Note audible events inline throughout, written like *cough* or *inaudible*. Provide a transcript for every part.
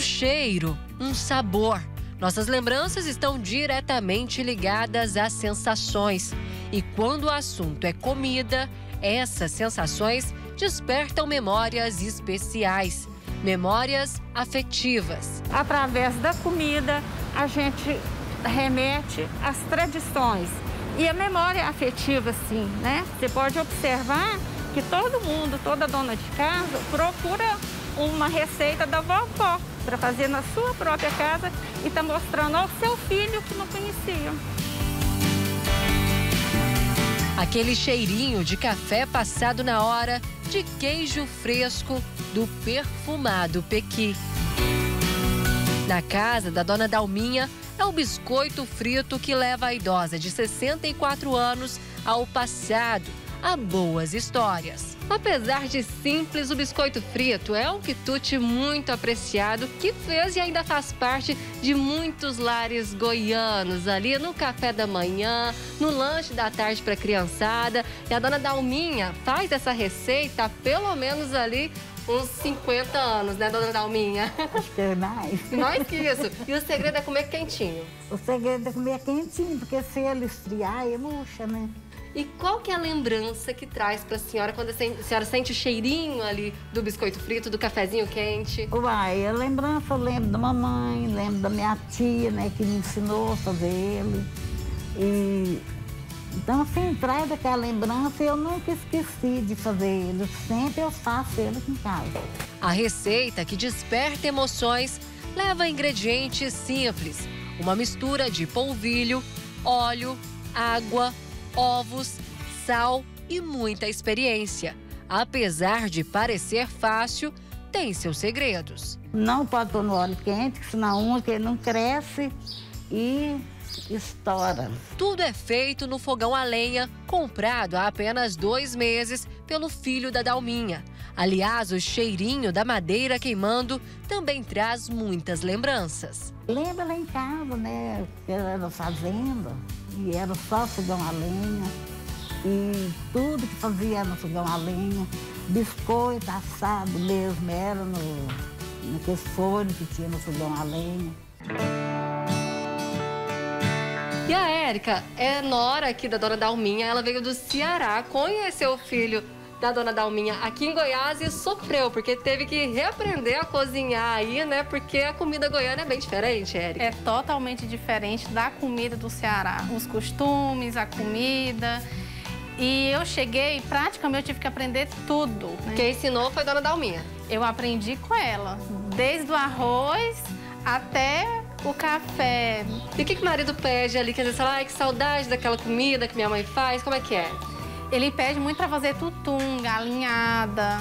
cheiro, um sabor. Nossas lembranças estão diretamente ligadas às sensações. E quando o assunto é comida, essas sensações despertam memórias especiais, memórias afetivas. Através da comida, a gente remete às tradições. E a memória afetiva, sim, né? Você pode observar que todo mundo, toda dona de casa, procura uma receita da vovó para fazer na sua própria casa e está mostrando ao seu filho que não conhecia. Aquele cheirinho de café passado na hora, de queijo fresco, do perfumado pequi. Na casa da dona Dalminha, é o biscoito frito que leva a idosa de 64 anos ao passado, a boas histórias. Apesar de simples, o biscoito frito é um quitute muito apreciado que fez e ainda faz parte de muitos lares goianos, ali no café da manhã, no lanche da tarde para criançada. E a dona Dalminha faz essa receita há pelo menos ali uns 50 anos, né, dona Dalminha? Acho que é mais. *laughs* Mais que isso. E o segredo é comer quentinho? O segredo é comer quentinho, porque se ele esfriar, é murcha, né? E qual que é a lembrança que traz para a senhora quando a senhora sente o cheirinho ali do biscoito frito, do cafezinho quente? Uai, a lembrança, eu lembro da mamãe, lembro da minha tia, né, que me ensinou a fazer ele. E então, assim, traz aquela lembrança e eu nunca esqueci de fazer ele. Sempre eu faço ele aqui em casa. A receita que desperta emoções leva ingredientes simples. Uma mistura de polvilho, óleo, água, ovos, sal e muita experiência. Apesar de parecer fácil, tem seus segredos. Não pode pôr no óleo quente, senão um que não cresce e estoura. Tudo é feito no fogão a lenha, comprado há apenas dois meses pelo filho da Dalminha. Aliás, o cheirinho da madeira queimando também traz muitas lembranças. Lembra lá em casa, né? Que era fazenda e era só fogão a lenha. E tudo que fazia no fogão a lenha, biscoito assado mesmo, era no, naquele forno que tinha no fogão a lenha. E a Érica é nora aqui da dona Dalminha, ela veio do Ceará, conheceu o filho da dona Dalminha aqui em Goiás e sofreu, porque teve que reaprender a cozinhar aí, né? Porque a comida goiana é bem diferente, Érica. É totalmente diferente da comida do Ceará. Os costumes, a comida. E eu cheguei, praticamente eu tive que aprender tudo. Né? Quem ensinou foi a dona Dalminha. Eu aprendi com ela, desde o arroz até o café. E o que, que o marido pede ali? Quer dizer, ai, que saudade daquela comida que minha mãe faz, como é que é? Ele pede muito para fazer tutum, galinhada.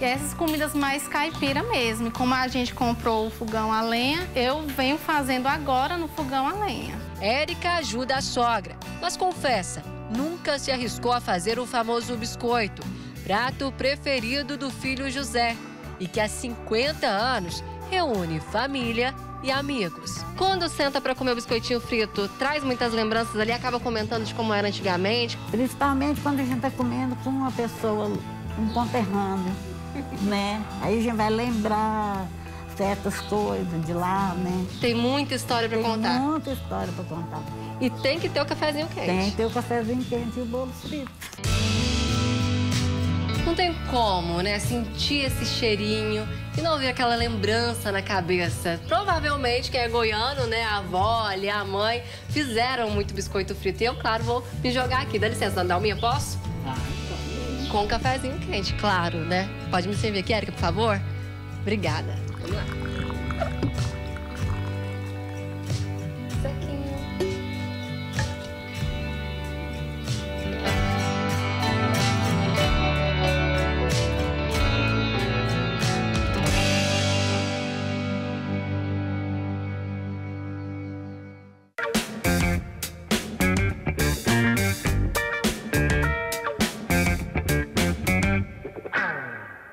E essas comidas mais caipira mesmo. Como a gente comprou o fogão a lenha, eu venho fazendo agora no fogão a lenha. Érica ajuda a sogra, mas confessa, nunca se arriscou a fazer o famoso biscoito, prato preferido do filho José, e que há 50 anos reúne família e amigos. Quando senta para comer o biscoitinho frito, traz muitas lembranças ali, acaba comentando de como era antigamente. Principalmente quando a gente está comendo com uma pessoa, um conterrâneo, *laughs* né? Aí a gente vai lembrar certas coisas de lá, né? Tem muita história para contar. Muita história para contar. E tem que ter o cafezinho quente. Tem que ter o cafezinho quente e o bolo frito. Não tem como, né? Sentir esse cheirinho e não ver aquela lembrança na cabeça. Provavelmente quem é goiano, né? A avó ali, a mãe, fizeram muito biscoito frito. E eu, claro, vou me jogar aqui. Dá licença, dona Dalminha, posso? Ah, então. Com um cafezinho quente, claro, né? Pode me servir aqui, Erika, por favor? Obrigada. Vamos lá.